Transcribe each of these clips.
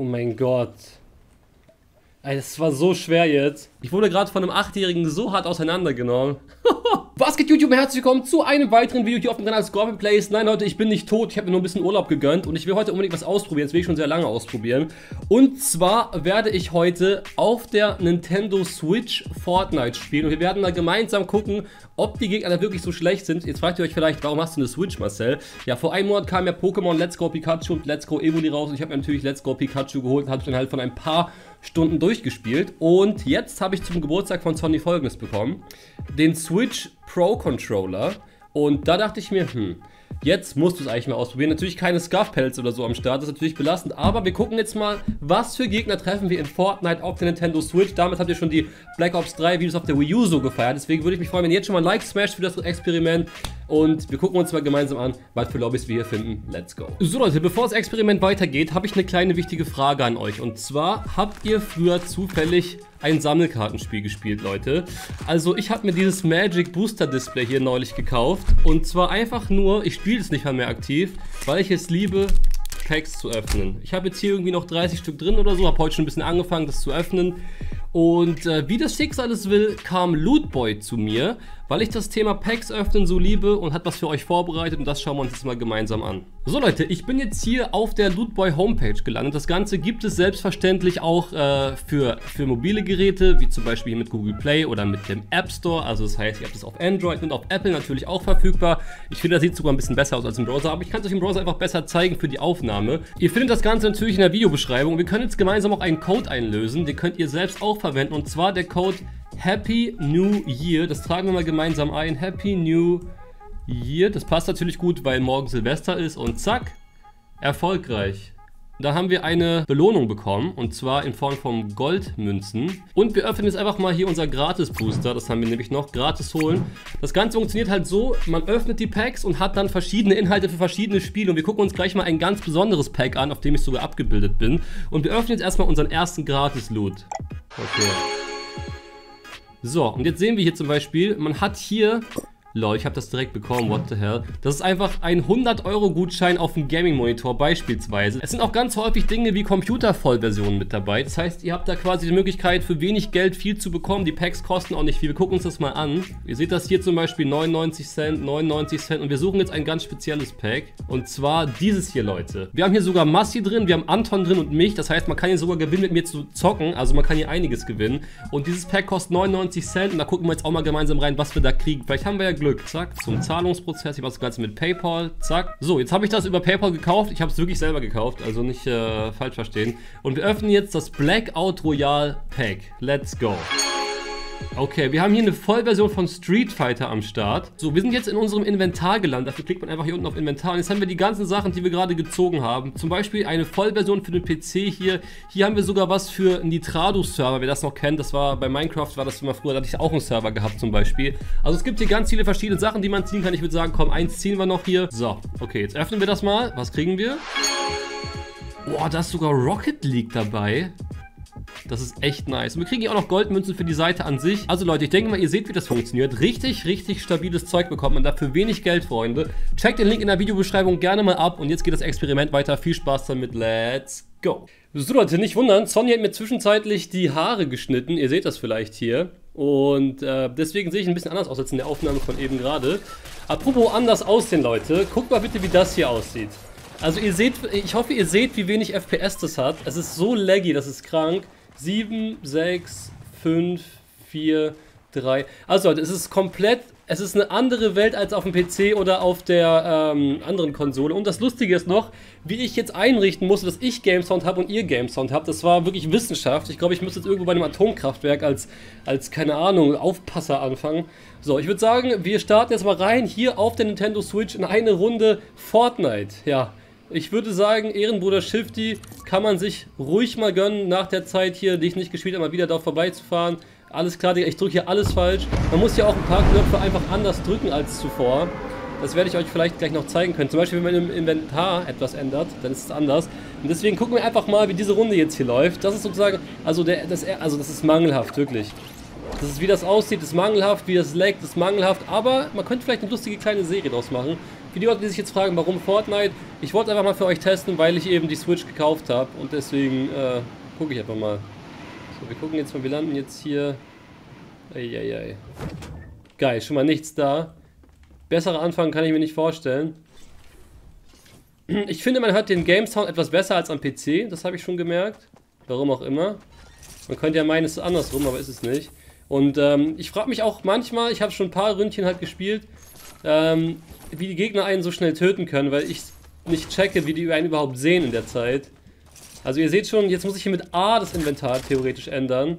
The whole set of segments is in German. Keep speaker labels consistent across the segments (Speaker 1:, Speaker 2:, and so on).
Speaker 1: Oh mein Gott. Ey, das war so schwer jetzt. Ich wurde gerade von einem Achtjährigen so hart auseinandergenommen. Was geht YouTube? Herzlich willkommen zu einem weiteren Video hier auf dem Kanal Scorpion Plays. Nein Leute, ich bin nicht tot. Ich habe mir nur ein bisschen Urlaub gegönnt und ich will heute unbedingt was ausprobieren. Das will ich schon sehr lange ausprobieren. Und zwar werde ich heute auf der Nintendo Switch Fortnite spielen. Und wir werden mal gemeinsam gucken, ob die Gegner da wirklich so schlecht sind. Jetzt fragt ihr euch vielleicht, warum hast du eine Switch, Marcel? Ja, vor einem Monat kam ja Pokémon Let's Go Pikachu und Let's Go Evoli raus. Und ich habe natürlich Let's Go Pikachu geholt und habe dann halt von ein paar Stunden durchgespielt. Und jetzt habe ich zum Geburtstag von Sony folgendes bekommen. Den Switch Pro Controller. Und da dachte ich mir, hm, Jetzt musst du es eigentlich mal ausprobieren. Natürlich keine Scuff-Pelz oder so am Start, das ist natürlich belastend. Aber wir gucken jetzt mal, was für Gegner treffen wir in Fortnite auf der Nintendo Switch. Damit habt ihr schon die Black Ops 3 Videos auf der Wii U so gefeiert. Deswegen würde ich mich freuen, wenn ihr jetzt schon mal ein Like smasht für das Experiment. Und wir gucken uns mal gemeinsam an, was für Lobbys wir hier finden. Let's go. So Leute, bevor das Experiment weitergeht, habe ich eine kleine wichtige Frage an euch. Und zwar, habt ihr früher zufällig ein Sammelkartenspiel gespielt, Leute. Also ich habe mir dieses Magic Booster Display hier neulich gekauft. Und zwar einfach nur, ich spiele es nicht mehr, mehr aktiv, weil ich es liebe, Packs zu öffnen. Ich habe jetzt hier irgendwie noch 30 Stück drin oder so, habe heute schon ein bisschen angefangen, das zu öffnen. Und äh, wie das Schicksal es will, kam Lootboy zu mir, weil ich das Thema Packs öffnen so liebe und hat was für euch vorbereitet und das schauen wir uns jetzt mal gemeinsam an. So Leute, ich bin jetzt hier auf der Lootboy Homepage gelandet. Das Ganze gibt es selbstverständlich auch äh, für, für mobile Geräte, wie zum Beispiel hier mit Google Play oder mit dem App Store. Also das heißt, ihr habt es auf Android und auf Apple natürlich auch verfügbar. Ich finde, das sieht sogar ein bisschen besser aus als im Browser, aber ich kann es euch im Browser einfach besser zeigen für die Aufnahme. Ihr findet das Ganze natürlich in der Videobeschreibung. Wir können jetzt gemeinsam auch einen Code einlösen, den könnt ihr selbst auch verwenden und zwar der Code Happy New Year. Das tragen wir mal gemeinsam ein. Happy New Year. Das passt natürlich gut, weil morgen Silvester ist und zack, erfolgreich. Da haben wir eine Belohnung bekommen und zwar in Form von Goldmünzen. Und wir öffnen jetzt einfach mal hier unser Gratis-Booster. Das haben wir nämlich noch gratis holen. Das Ganze funktioniert halt so, man öffnet die Packs und hat dann verschiedene Inhalte für verschiedene Spiele. Und wir gucken uns gleich mal ein ganz besonderes Pack an, auf dem ich sogar abgebildet bin. Und wir öffnen jetzt erstmal unseren ersten Gratis-Loot. Okay. So, und jetzt sehen wir hier zum Beispiel, man hat hier Lol, ich habe das direkt bekommen, what the hell. Das ist einfach ein 100-Euro-Gutschein auf dem Gaming-Monitor beispielsweise. Es sind auch ganz häufig Dinge wie Computer-Vollversionen mit dabei. Das heißt, ihr habt da quasi die Möglichkeit, für wenig Geld viel zu bekommen. Die Packs kosten auch nicht viel. Wir gucken uns das mal an. Ihr seht das hier zum Beispiel 99 Cent, 99 Cent. Und wir suchen jetzt ein ganz spezielles Pack. Und zwar dieses hier, Leute. Wir haben hier sogar Massi drin, wir haben Anton drin und mich. Das heißt, man kann hier sogar gewinnen, mit mir zu zocken. Also man kann hier einiges gewinnen. Und dieses Pack kostet 99 Cent. Und da gucken wir jetzt auch mal gemeinsam rein, was wir da kriegen. Vielleicht haben wir ja Glück. Zack, zum Zahlungsprozess. Ich mache das Ganze mit PayPal. Zack. So, jetzt habe ich das über PayPal gekauft. Ich habe es wirklich selber gekauft, also nicht äh, falsch verstehen. Und wir öffnen jetzt das Blackout Royale Pack. Let's go. Okay, wir haben hier eine Vollversion von Street Fighter am Start. So, wir sind jetzt in unserem Inventar gelandet. Dafür klickt man einfach hier unten auf Inventar. Und jetzt haben wir die ganzen Sachen, die wir gerade gezogen haben. Zum Beispiel eine Vollversion für den PC hier. Hier haben wir sogar was für Nitrado-Server, wer das noch kennt. Das war bei Minecraft, war das immer früher, da hatte ich auch einen Server gehabt zum Beispiel. Also es gibt hier ganz viele verschiedene Sachen, die man ziehen kann. Ich würde sagen, komm, eins ziehen wir noch hier. So, okay, jetzt öffnen wir das mal. Was kriegen wir? Boah, da ist sogar Rocket League dabei. Das ist echt nice. Und wir kriegen hier auch noch Goldmünzen für die Seite an sich. Also Leute, ich denke mal, ihr seht, wie das funktioniert. Richtig, richtig stabiles Zeug bekommt man dafür wenig Geld, Freunde. Checkt den Link in der Videobeschreibung gerne mal ab. Und jetzt geht das Experiment weiter. Viel Spaß damit. Let's go. So Leute, nicht wundern. Sonny hat mir zwischenzeitlich die Haare geschnitten. Ihr seht das vielleicht hier. Und äh, deswegen sehe ich ein bisschen anders aus als in der Aufnahme von eben gerade. Apropos anders aussehen, Leute. Guckt mal bitte, wie das hier aussieht. Also ihr seht, ich hoffe, ihr seht, wie wenig FPS das hat. Es ist so laggy, das ist krank. 7, 6, 5, 4, 3. Also Leute, es ist komplett, es ist eine andere Welt als auf dem PC oder auf der ähm, anderen Konsole. Und das Lustige ist noch, wie ich jetzt einrichten musste, dass ich Game Sound habe und ihr Game Sound habt. Das war wirklich Wissenschaft. Ich glaube, ich müsste jetzt irgendwo bei einem Atomkraftwerk als, als keine Ahnung, Aufpasser anfangen. So, ich würde sagen, wir starten jetzt mal rein hier auf der Nintendo Switch in eine Runde Fortnite. Ja, ich würde sagen, Ehrenbruder Shifty kann man sich ruhig mal gönnen, nach der Zeit hier, die ich nicht gespielt habe, mal wieder da vorbeizufahren. Alles klar, Digga, ich drücke hier alles falsch. Man muss ja auch ein paar Knöpfe einfach anders drücken als zuvor. Das werde ich euch vielleicht gleich noch zeigen können. Zum Beispiel, wenn man im Inventar etwas ändert, dann ist es anders. Und deswegen gucken wir einfach mal, wie diese Runde jetzt hier läuft. Das ist sozusagen, also, der, das, also das ist mangelhaft, wirklich. Das ist, wie das aussieht, ist mangelhaft, wie das leckt, ist mangelhaft. Aber man könnte vielleicht eine lustige kleine Serie draus machen. Für die Leute, die sich jetzt fragen, warum Fortnite, ich wollte einfach mal für euch testen, weil ich eben die Switch gekauft habe und deswegen äh, gucke ich einfach mal. So, wir gucken jetzt mal, wir landen jetzt hier. Eieiei. Geil, schon mal nichts da. Besserer Anfang kann ich mir nicht vorstellen. Ich finde, man hört den Game Sound etwas besser als am PC, das habe ich schon gemerkt. Warum auch immer. Man könnte ja meinen, es ist andersrum, aber ist es nicht. Und ähm, ich frage mich auch manchmal, ich habe schon ein paar Ründchen halt gespielt, ähm, wie die Gegner einen so schnell töten können, weil ich nicht checke, wie die einen überhaupt sehen in der Zeit. Also ihr seht schon, jetzt muss ich hier mit A das Inventar theoretisch ändern,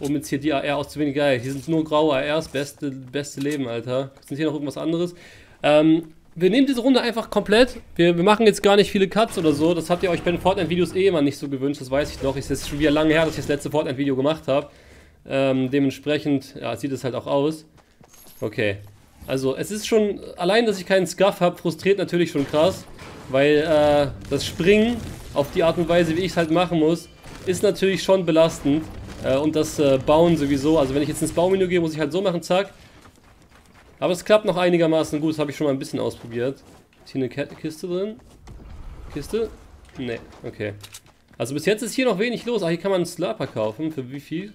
Speaker 1: um jetzt hier die AR auszuwählen. Geil, hier sind nur graue ARs, beste, beste Leben, Alter. Sind hier noch irgendwas anderes? Ähm, wir nehmen diese Runde einfach komplett. Wir, wir, machen jetzt gar nicht viele Cuts oder so. Das habt ihr euch bei den Fortnite-Videos eh immer nicht so gewünscht, das weiß ich noch. Es ist schon wieder lange her, dass ich das letzte Fortnite-Video gemacht habe. Ähm, dementsprechend ja, sieht es halt auch aus. Okay. Also es ist schon, allein, dass ich keinen Scuff habe, frustriert natürlich schon krass. Weil äh, das Springen auf die Art und Weise, wie ich es halt machen muss, ist natürlich schon belastend. Äh, und das äh, Bauen sowieso. Also wenn ich jetzt ins Baumenü gehe, muss ich halt so machen, zack. Aber es klappt noch einigermaßen gut, das habe ich schon mal ein bisschen ausprobiert. Ist hier eine Kiste drin? Kiste? Ne, okay. Also bis jetzt ist hier noch wenig los. Ach, hier kann man einen Slurper kaufen. Für wie viel?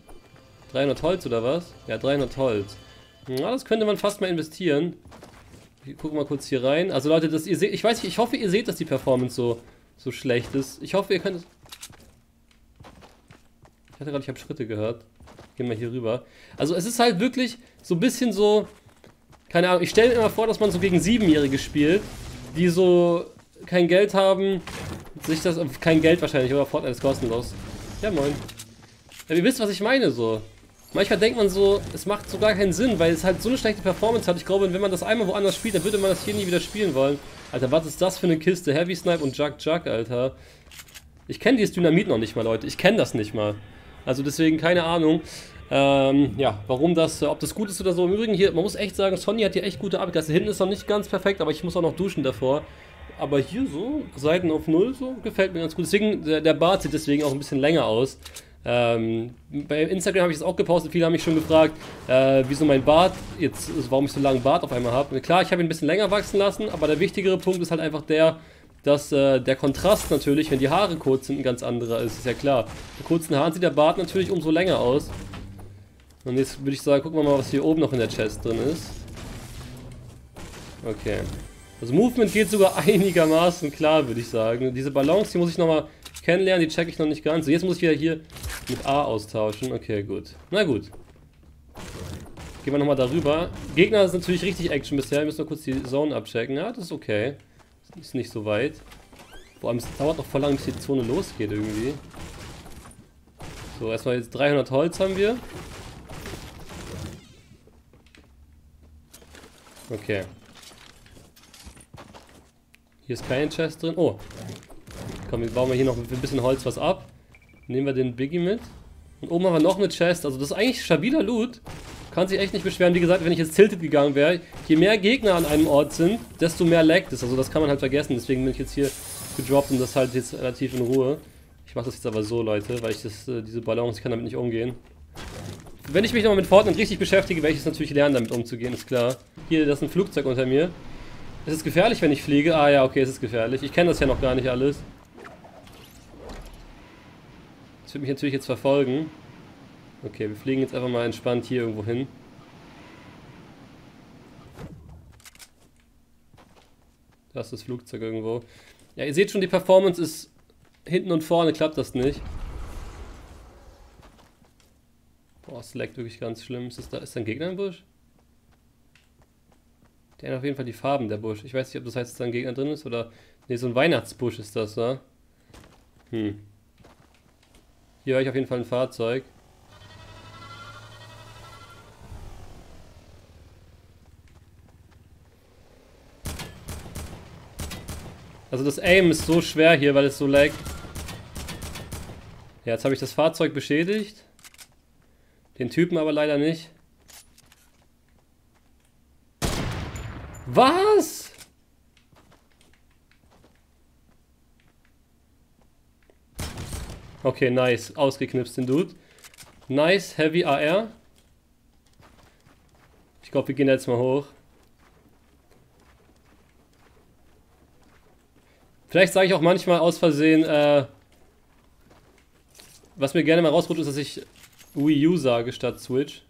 Speaker 1: 300 Holz oder was? Ja, 300 Holz. Ja, das könnte man fast mal investieren. Ich gucke mal kurz hier rein. Also Leute, das, ihr seht, ich weiß ich hoffe, ihr seht, dass die Performance so, so schlecht ist. Ich hoffe, ihr könnt es... Ich hatte gerade, ich habe Schritte gehört. Gehen wir hier rüber. Also es ist halt wirklich so ein bisschen so... Keine Ahnung, ich stelle mir immer vor, dass man so gegen Siebenjährige spielt, die so kein Geld haben, sich das... Kein Geld wahrscheinlich, oder Fortnite ist kostenlos. Ja, moin. Ja, ihr wisst, was ich meine, so. Manchmal denkt man so, es macht so gar keinen Sinn, weil es halt so eine schlechte Performance hat. Ich glaube, wenn man das einmal woanders spielt, dann würde man das hier nie wieder spielen wollen. Alter, was ist das für eine Kiste? Heavy Snipe und Jug Jug, Alter. Ich kenne dieses Dynamit noch nicht mal, Leute. Ich kenne das nicht mal. Also deswegen keine Ahnung. Ähm, ja, warum das, ob das gut ist oder so. Im Übrigen hier, man muss echt sagen, Sony hat hier echt gute Arbeit. Hinten ist noch nicht ganz perfekt, aber ich muss auch noch duschen davor. Aber hier so, Seiten auf Null, so, gefällt mir ganz gut. Deswegen, der, der Bart sieht deswegen auch ein bisschen länger aus. Ähm, bei Instagram habe ich das auch gepostet, viele haben mich schon gefragt, äh, wieso mein Bart jetzt, warum ich so langen Bart auf einmal habe. Klar, ich habe ihn ein bisschen länger wachsen lassen, aber der wichtigere Punkt ist halt einfach der, dass äh, der Kontrast natürlich, wenn die Haare kurz sind, ein ganz anderer ist, ist ja klar. Mit kurzen Haaren sieht der Bart natürlich umso länger aus. Und jetzt würde ich sagen, gucken wir mal, was hier oben noch in der Chest drin ist. Okay. Das Movement geht sogar einigermaßen klar, würde ich sagen. Diese Balance, die muss ich nochmal kennenlernen, die checke ich noch nicht ganz. So, jetzt muss ich wieder hier mit A austauschen. Okay, gut. Na gut. Gehen wir nochmal darüber. Gegner ist natürlich richtig Action bisher. Wir müssen noch kurz die Zone abchecken. Ja, das ist okay. Ist nicht so weit. Vor allem, es dauert noch voll lang, bis die Zone losgeht irgendwie. So, erstmal jetzt 300 Holz haben wir. Okay. Hier ist kein Chest drin. Oh, Komm, wir bauen wir hier noch ein bisschen Holz was ab. Nehmen wir den Biggie mit. Und oben haben wir noch eine Chest. Also das ist eigentlich stabiler Loot. Kann sich echt nicht beschweren. Wie gesagt, wenn ich jetzt tilted gegangen wäre, je mehr Gegner an einem Ort sind, desto mehr laggt es. Also das kann man halt vergessen. Deswegen bin ich jetzt hier gedroppt und das halt jetzt relativ in Ruhe. Ich mache das jetzt aber so, Leute, weil ich das, äh, diese Balance, ich kann damit nicht umgehen. Wenn ich mich nochmal mit Fortnite richtig beschäftige, werde ich es natürlich lernen, damit umzugehen, ist klar. Hier, das ist ein Flugzeug unter mir. Ist es gefährlich, wenn ich fliege? Ah ja, okay, es ist gefährlich. Ich kenne das ja noch gar nicht alles. Das wird mich natürlich jetzt verfolgen. Okay, wir fliegen jetzt einfach mal entspannt hier irgendwo hin. Da ist das Flugzeug irgendwo. Ja, ihr seht schon, die Performance ist hinten und vorne klappt das nicht. Boah, es leckt wirklich ganz schlimm. Ist, das da, ist da ein Gegner im Busch? Der hat auf jeden Fall die Farben, der Busch. Ich weiß nicht, ob das heißt, dass da ein Gegner drin ist oder... Ne, so ein Weihnachtsbusch ist das, oder? Hm. Hier höre ich auf jeden Fall ein Fahrzeug. Also das Aim ist so schwer hier, weil es so laggt. Ja, jetzt habe ich das Fahrzeug beschädigt. Den Typen aber leider nicht. Was? Okay, nice. Ausgeknipst den Dude. Nice, Heavy AR. Ich glaube, wir gehen jetzt mal hoch. Vielleicht sage ich auch manchmal aus Versehen, äh, was mir gerne mal rausrutscht, ist, dass ich Wii U sage statt Switch.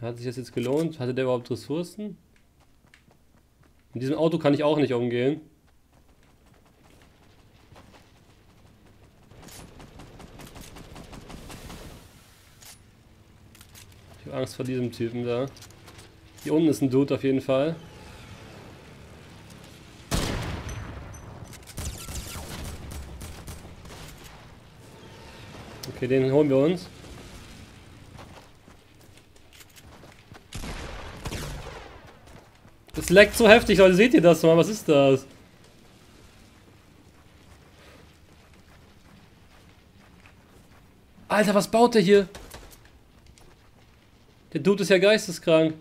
Speaker 1: Hat sich das jetzt gelohnt? Hatte der überhaupt Ressourcen? Mit diesem Auto kann ich auch nicht umgehen. Ich Angst vor diesem Typen da. Hier unten ist ein Dude auf jeden Fall. Okay, den holen wir uns. Es leckt so heftig, Leute. Seht ihr das mal? Was ist das? Alter, was baut der hier? Der Dude ist ja geisteskrank.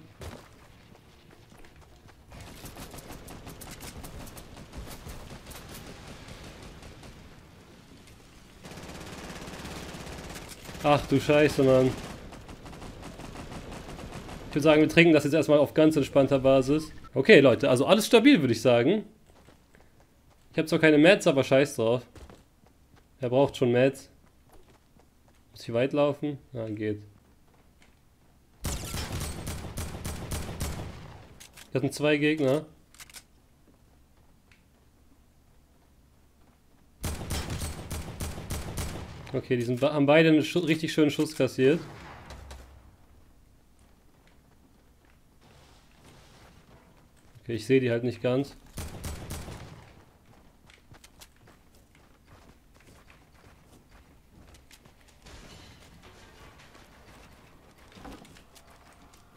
Speaker 1: Ach du Scheiße, Mann. Ich würde sagen, wir trinken das jetzt erstmal auf ganz entspannter Basis. Okay, Leute, also alles stabil, würde ich sagen. Ich habe zwar keine Mats, aber scheiß drauf. Er braucht schon Mats. Muss ich weit laufen? Ja, geht. Das sind zwei Gegner. Okay, die sind, haben beide einen richtig schönen Schuss kassiert. Okay, ich sehe die halt nicht ganz.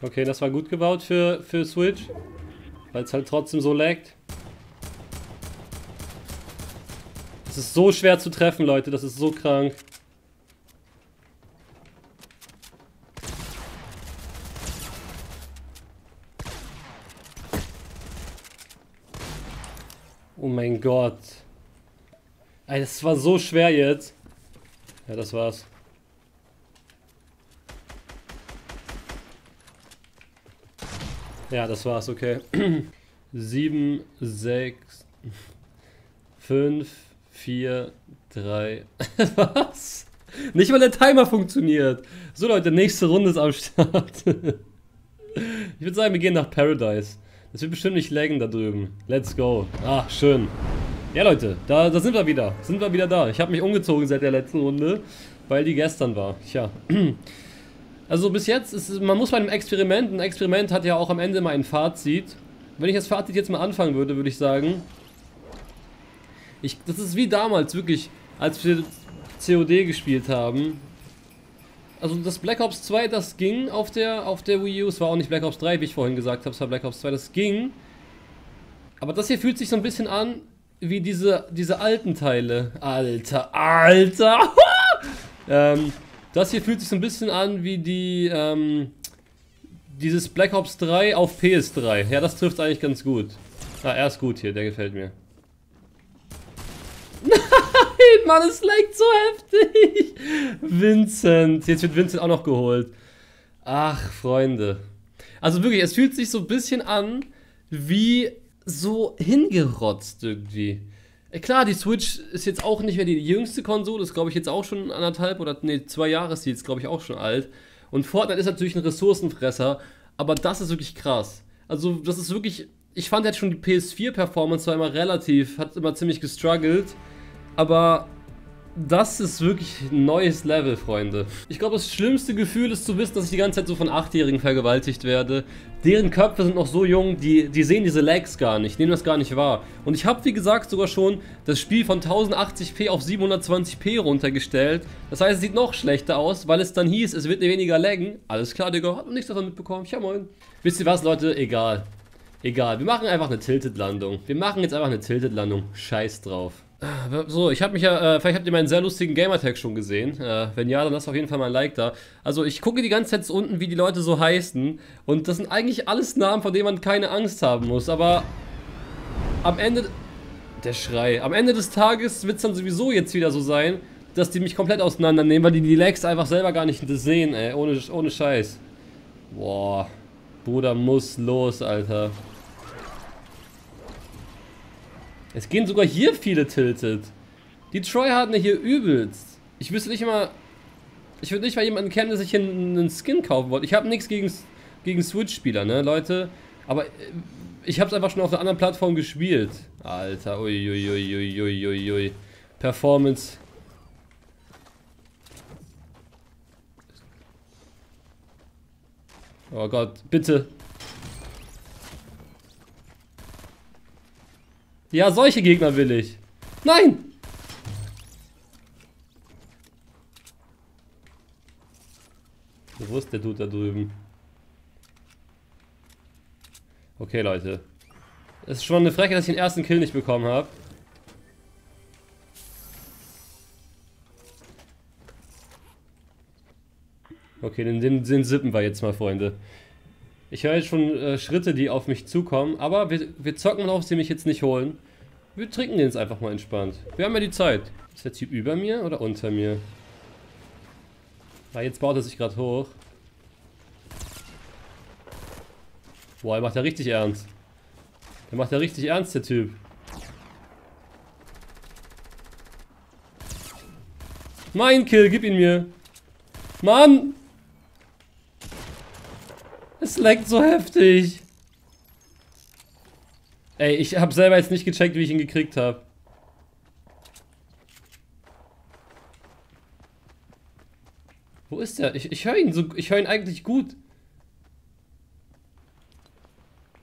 Speaker 1: Okay, das war gut gebaut für, für Switch. Weil es halt trotzdem so laggt. Es ist so schwer zu treffen, Leute. Das ist so krank. Oh mein Gott. Ey, das war so schwer jetzt. Ja, das war's. 'Ja, das war's, okay. 7, 6, 5, 4, 3. Was? Nicht mal der Timer funktioniert. So Leute, nächste Runde ist am Start. ich würde sagen, wir gehen nach Paradise. Das wird bestimmt nicht laggen da drüben. Let's go. Ach, schön. Ja Leute, da, da sind wir wieder. Sind wir wieder da. Ich habe mich umgezogen seit der letzten Runde, weil die gestern war. Tja. Also bis jetzt, ist, man muss bei einem Experiment, ein Experiment hat ja auch am Ende immer ein Fazit. Wenn ich das Fazit jetzt mal anfangen würde, würde ich sagen, ich, das ist wie damals, wirklich, als wir COD gespielt haben. Also das Black Ops 2, das ging auf der, auf der Wii U. Es war auch nicht Black Ops 3, wie ich vorhin gesagt habe, es war Black Ops 2, das ging. Aber das hier fühlt sich so ein bisschen an wie diese, diese alten Teile. Alter, Alter! ähm, das hier fühlt sich so ein bisschen an wie die, ähm, dieses Black Ops 3 auf PS3. Ja, das trifft eigentlich ganz gut. Ah, er ist gut hier, der gefällt mir. Nein, Mann, es leckt so heftig. Vincent. Jetzt wird Vincent auch noch geholt. Ach, Freunde. Also wirklich, es fühlt sich so ein bisschen an wie so hingerotzt irgendwie. Äh, klar, die Switch ist jetzt auch nicht mehr die jüngste Konsole, ist glaube ich jetzt auch schon anderthalb oder nee, zwei Jahre ist sie jetzt glaube ich auch schon alt. Und Fortnite ist natürlich ein Ressourcenfresser, aber das ist wirklich krass. Also das ist wirklich, ich fand jetzt schon die PS4-Performance zwar immer relativ, hat immer ziemlich gestruggelt, aber das ist wirklich ein neues Level, Freunde. Ich glaube, das schlimmste Gefühl ist zu wissen, dass ich die ganze Zeit so von Achtjährigen vergewaltigt werde. Deren Köpfe sind noch so jung, die, die sehen diese Lags gar nicht, nehmen das gar nicht wahr. Und ich habe, wie gesagt, sogar schon das Spiel von 1080p auf 720p runtergestellt. Das heißt, es sieht noch schlechter aus, weil es dann hieß, es wird weniger laggen. Alles klar, Digga, hat noch nichts davon mitbekommen. Ja, moin. Wisst ihr was, Leute? Egal. Egal, wir machen einfach eine Tilted-Landung. Wir machen jetzt einfach eine Tilted-Landung. Scheiß drauf. So, ich habe mich ja, äh, vielleicht habt ihr meinen sehr lustigen Gamertag schon gesehen. Äh, wenn ja, dann lasst auf jeden Fall mal ein Like da. Also ich gucke die ganze Zeit unten, wie die Leute so heißen. Und das sind eigentlich alles Namen, vor denen man keine Angst haben muss. Aber am Ende... Der Schrei. Am Ende des Tages wird es dann sowieso jetzt wieder so sein, dass die mich komplett auseinandernehmen, weil die die Lags einfach selber gar nicht sehen, ey. Ohne, ohne Scheiß. Boah. Bruder muss los, Alter. Es gehen sogar hier viele tilted. Die Tryharden hier übelst. Ich wüsste nicht mal... Ich würde nicht mal jemanden kennen, der sich hier einen Skin kaufen wollte. Ich habe nichts gegen, gegen Switch-Spieler, ne, Leute. Aber äh, ich habe es einfach schon auf einer anderen Plattform gespielt. Alter, uiuiuiuiui. Ui, ui, ui, Performance. Oh Gott, bitte. Ja, solche Gegner will ich. Nein! Wo ist der Dude da drüben? Okay, Leute. Es ist schon eine Frechheit, dass ich den ersten Kill nicht bekommen habe. Okay, den, den, den sippen wir jetzt mal, Freunde. Ich höre jetzt schon äh, Schritte, die auf mich zukommen, aber wir, wir zocken auf, sie mich jetzt nicht holen. Wir trinken den jetzt einfach mal entspannt. Wir haben ja die Zeit. Ist der Typ über mir oder unter mir? Ah, jetzt baut er sich gerade hoch. Boah, er macht ja richtig ernst. Der macht ja richtig ernst, der Typ. Mein Kill, gib ihn mir. Mann! Es leckt so heftig. Ey, ich habe selber jetzt nicht gecheckt, wie ich ihn gekriegt habe. Wo ist der? Ich, ich höre ihn so, ich höre ihn eigentlich gut.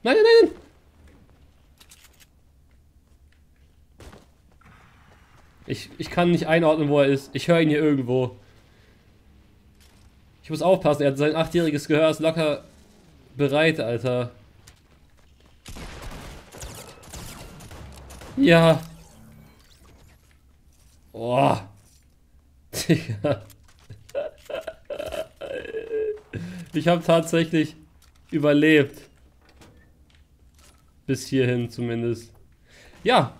Speaker 1: Nein, nein, nein! Ich, ich kann nicht einordnen, wo er ist. Ich höre ihn hier irgendwo. Ich muss aufpassen, er hat sein achtjähriges Gehör ist locker bereit, Alter. Ja. Oh. Digga. Ich habe tatsächlich überlebt. Bis hierhin zumindest. Ja,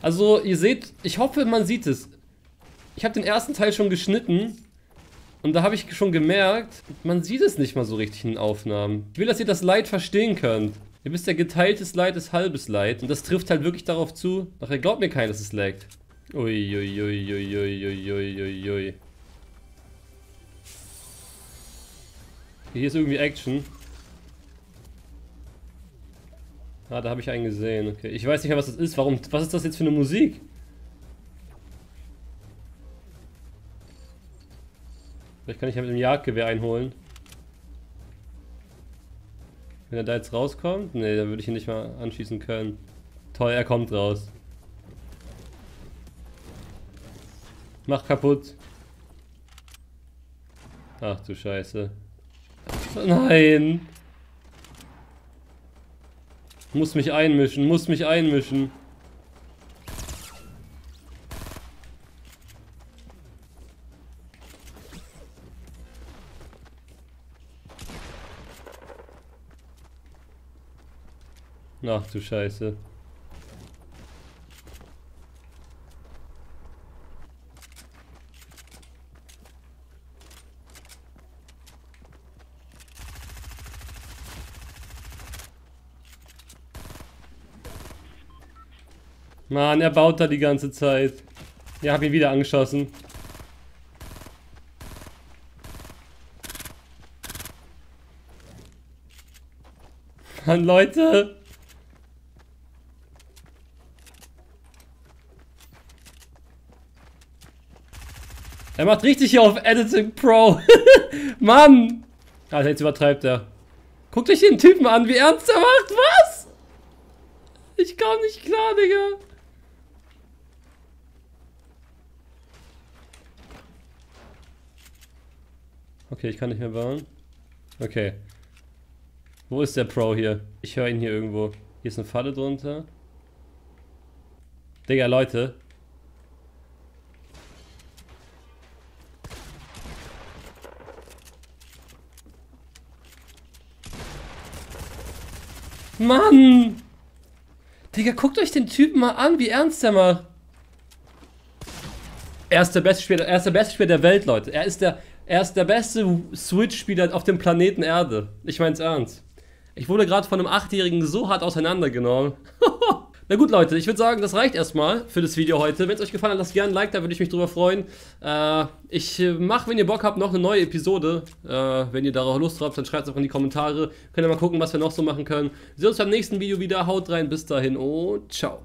Speaker 1: also ihr seht, ich hoffe man sieht es. Ich habe den ersten Teil schon geschnitten und da habe ich schon gemerkt, man sieht es nicht mal so richtig in Aufnahmen. Ich will, dass ihr das Leid verstehen könnt. Ihr wisst ja, geteiltes Leid ist halbes Leid. Und das trifft halt wirklich darauf zu. Nachher glaubt mir keiner, dass es laggt. Uiuiuiuiuiuiui. Hier ist irgendwie Action. Ah, da habe ich einen gesehen. Okay. Ich weiß nicht mehr, was das ist. Warum? Was ist das jetzt für eine Musik? Vielleicht kann ich ja mit dem Jagdgewehr einholen. Wenn er da jetzt rauskommt? Ne, dann würde ich ihn nicht mal anschießen können. Toll, er kommt raus. Mach kaputt. Ach du Scheiße. Nein! Muss mich einmischen, muss mich einmischen. Ach du Scheiße. Mann, er baut da die ganze Zeit. Ja, hab ihn wieder angeschossen. Mann, Leute. Er macht richtig hier auf Editing Pro. Mann! Alter, jetzt übertreibt er. Guckt euch den Typen an, wie ernst er macht. Was? Ich kam nicht klar, Digga. Okay, ich kann nicht mehr bauen. Okay. Wo ist der Pro hier? Ich höre ihn hier irgendwo. Hier ist eine Falle drunter. Digga, Leute. Mann! Digga, guckt euch den Typen mal an, wie ernst er macht. Er ist der beste Spieler, er ist der beste Spieler der Welt, Leute. Er ist der, er ist der beste Switch-Spieler auf dem Planeten Erde. Ich mein's ernst. Ich wurde gerade von einem Achtjährigen so hart auseinandergenommen. Na gut, Leute, ich würde sagen, das reicht erstmal für das Video heute. Wenn es euch gefallen hat, lasst gerne ein Like, da würde ich mich drüber freuen. Äh, ich äh, mache, wenn ihr Bock habt, noch eine neue Episode. Äh, wenn ihr darauf Lust habt, dann schreibt es einfach in die Kommentare. Könnt ihr mal gucken, was wir noch so machen können. Wir sehen uns beim nächsten Video wieder. Haut rein, bis dahin und ciao.